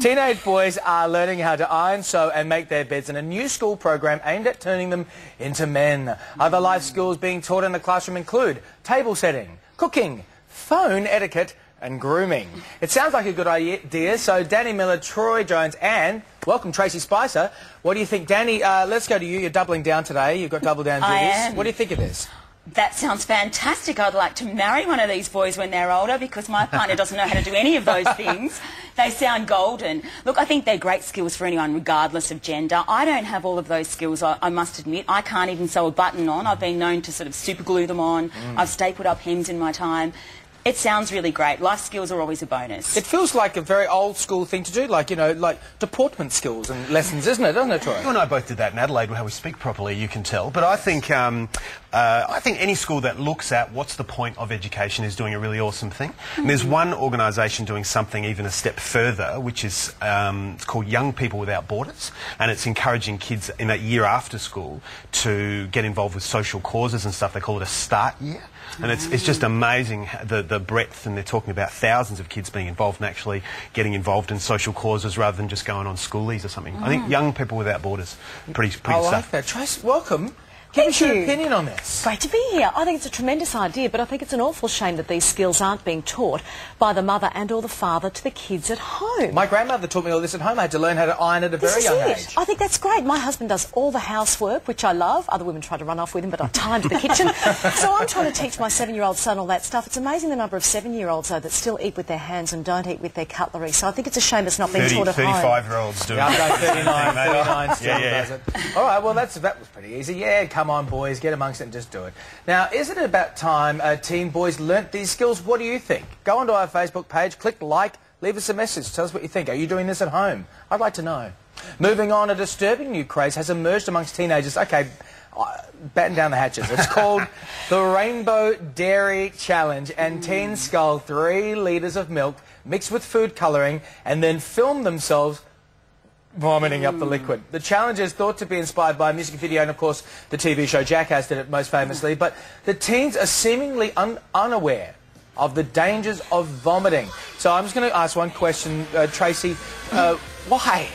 Teenage boys are learning how to iron, sew and make their beds in a new school program aimed at turning them into men. Other life skills being taught in the classroom include table setting, cooking, phone etiquette and grooming. It sounds like a good idea, so Danny Miller, Troy Jones and welcome Tracey Spicer. What do you think? Danny, uh, let's go to you. You're doubling down today. You've got double down duties. I am. What do you think of this? That sounds fantastic. I'd like to marry one of these boys when they're older because my partner doesn't know how to do any of those things. They sound golden. Look, I think they're great skills for anyone, regardless of gender. I don't have all of those skills, I, I must admit. I can't even sew a button on. I've been known to sort of super glue them on. Mm. I've stapled up hems in my time. It sounds really great. Life skills are always a bonus. It feels like a very old school thing to do, like, you know, like deportment skills and lessons, isn't it, doesn't it, Troy? You and I both did that in Adelaide, how we speak properly, you can tell. But I think, um, uh, I think any school that looks at what's the point of education is doing a really awesome thing. Mm -hmm. And there's one organisation doing something even a step further, which is um, it's called Young People Without Borders, and it's encouraging kids in that year after school to get involved with social causes and stuff. They call it a start year. And it's, it's just amazing the, the breadth, and they're talking about thousands of kids being involved and actually getting involved in social causes rather than just going on schoolies or something. Mm. I think Young People Without Borders, pretty, pretty I like stuff. that. Trace, welcome. Give us your opinion on this. Great to be here. I think it's a tremendous idea, but I think it's an awful shame that these skills aren't being taught by the mother and or the father to the kids at home. My grandmother taught me all this at home. I had to learn how to iron at a this very young it. age. I think that's great. My husband does all the housework, which I love. Other women try to run off with him, but I'm tied to the kitchen. so I'm trying to teach my seven-year-old son all that stuff. It's amazing the number of seven-year-olds, though, that still eat with their hands and don't eat with their cutlery. So I think it's a shame it's not being 30, taught at 35 home. 35-year-olds do yeah, it. 39, 39 still yeah, yeah. does it. All right, well, that's, that was pretty easy. Yeah, come on, boys, get amongst it and just do it. Now, isn't it about time uh, teen boys learnt these skills? What do you think? Go onto our Facebook page, click like, leave us a message. Tell us what you think. Are you doing this at home? I'd like to know. Moving on, a disturbing new craze has emerged amongst teenagers. Okay, uh, batten down the hatches. It's called the Rainbow Dairy Challenge, and teens scull three litres of milk mixed with food colouring and then film themselves vomiting up the liquid. The challenge is thought to be inspired by a music video and, of course, the TV show Jackass did it most famously. But the teens are seemingly un unaware of the dangers of vomiting. So I'm just going to ask one question, uh, Tracey. Uh, why?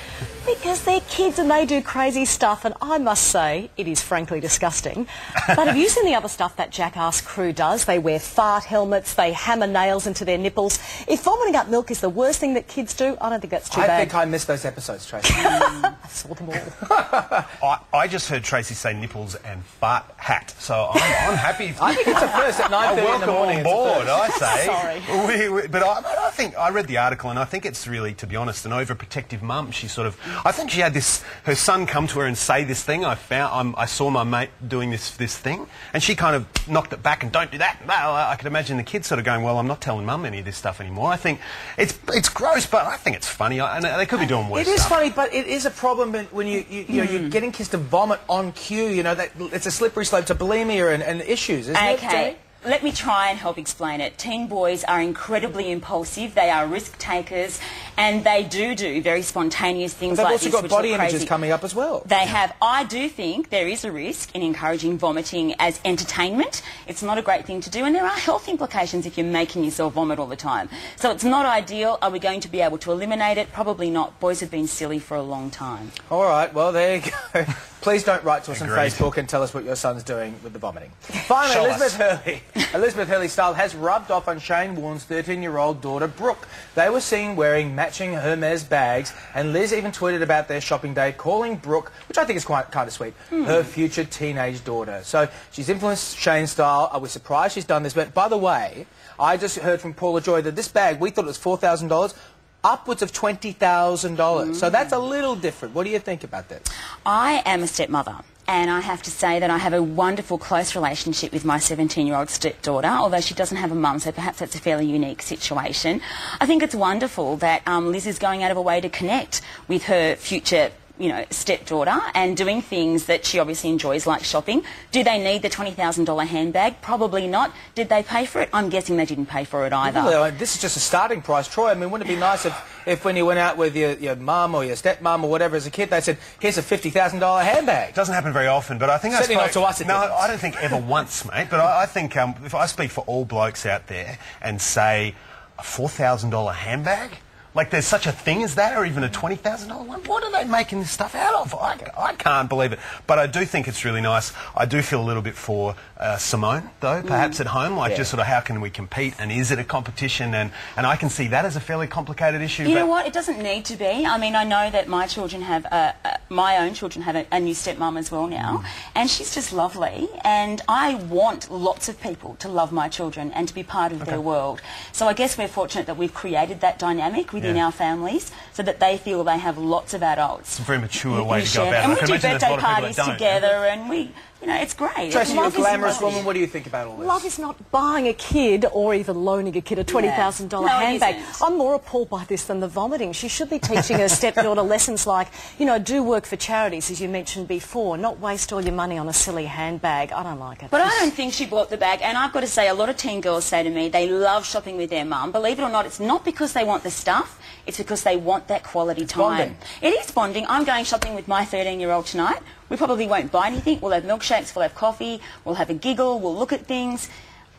Because they're kids and they do crazy stuff, and I must say, it is frankly disgusting. but have you seen the other stuff that Jackass crew does? They wear fart helmets, they hammer nails into their nipples. If vomiting up milk is the worst thing that kids do, I don't think that's too I bad. I think I missed those episodes, Tracey. I saw them all. I, I, just heard Tracey say nipples and fart hat, so I'm, I'm happy. I think it's a first at 9.30 in the morning. on board, I say. Sorry. We, we, but I, I think, I read the article, and I think it's really, to be honest, an overprotective mum. She sort of I think she had this, her son come to her and say this thing. I found, I'm, i saw my mate doing this, this thing. And she kind of knocked it back and don't do that. Well, I could imagine the kids sort of going, well, I'm not telling mum any of this stuff anymore. I think it's, it's gross, but I think it's funny. and they could be doing worse It is stuff. funny, but it is a problem when you, you, you know, mm. you're hmm. getting kids to vomit on cue. You know, that, it's a slippery slope to bulimia and, and issues, isn't okay. it, Okay. Let me try and help explain it. Teen boys are incredibly impulsive, they are risk takers, and they do do very spontaneous things but like this. They've also got body images coming up as well. They have. I do think there is a risk in encouraging vomiting as entertainment. It's not a great thing to do, and there are health implications if you're making yourself vomit all the time. So it's not ideal. Are we going to be able to eliminate it? Probably not. Boys have been silly for a long time. All right, well, there you go. Please don't write to us Agreed. on Facebook and tell us what your son's doing with the vomiting. Finally, Elizabeth Hurley. Elizabeth Hurley's style has rubbed off on Shane Warne's 13-year-old daughter, Brooke. They were seen wearing matching Hermes bags, and Liz even tweeted about their shopping day, calling Brooke, which I think is quite kind of sweet, hmm. her future teenage daughter. So she's influenced Shane's style. Are we surprised she's done this? But by the way, I just heard from Paula Joy that this bag, we thought it was $4,000 upwards of $20,000. Mm. So that's a little different. What do you think about that? I am a stepmother. And I have to say that I have a wonderful, close relationship with my 17-year-old stepdaughter, although she doesn't have a mum, so perhaps that's a fairly unique situation. I think it's wonderful that um, Liz is going out of her way to connect with her future you know, stepdaughter and doing things that she obviously enjoys, like shopping. Do they need the $20,000 handbag? Probably not. Did they pay for it? I'm guessing they didn't pay for it either. Well, this is just a starting price, Troy. I mean, wouldn't it be nice if, if when you went out with your, your mum or your stepmum or whatever as a kid, they said, here's a $50,000 handbag? It doesn't happen very often, but I think Certainly I spoke, not to us. no, I don't think ever once, mate. But I, I think um, if I speak for all blokes out there and say a $4,000 handbag, Like there's such a thing as that, or even a twenty thousand dollar one. What are they making this stuff out of? I, I can't believe it. But I do think it's really nice. I do feel a little bit for uh, Simone though, perhaps at home, like Yeah. just sort of how can we compete and is it a competition? And and I can see that as a fairly complicated issue. You know what? It doesn't need to be. I mean, I know that my children have, uh, uh, my own children have a, a new stepmom as well now, and she's just lovely. And I want lots of people to love my children and to be part of their world. So I guess we're fortunate that we've created that dynamic within Yeah. our families, so that they feel they have lots of adults. It's a very mature way to go share- about it. And we do imagine there's a birthday lot of people parties that don't. together, and we, you know, it's great. Tracey, you're a Love is glamorous lovely. woman. What do you think about all this? Love is not buying a kid or even loaning a kid a $20,000 No, handbag. I'm more appalled by this than the vomiting. She should be teaching her stepdaughter lessons like, you know, do work for charities, as you mentioned before, not waste all your money on a silly handbag. I don't like it. But I don't think she bought the bag. And I've got to say, a lot of teen girls say to me they love shopping with their mum. Believe it or not, it's not because they want the stuff. It's because they want that quality time. bonding. It is bonding. I'm going shopping with my 13-year-old tonight. We probably won't buy anything. We'll have milkshakes. We'll have coffee. We'll have a giggle. We'll look at things.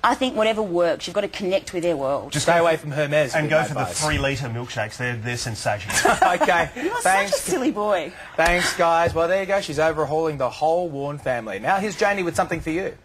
I think whatever works, you've got to connect with their world. Just stay away from Hermes. and go my for the three litre milkshakes. They're they're sensational. okay. You're such a Thanks. silly boy. Thanks, guys. Well, there you go. She's overhauling the whole Warne family. Now here's Janie with something for you.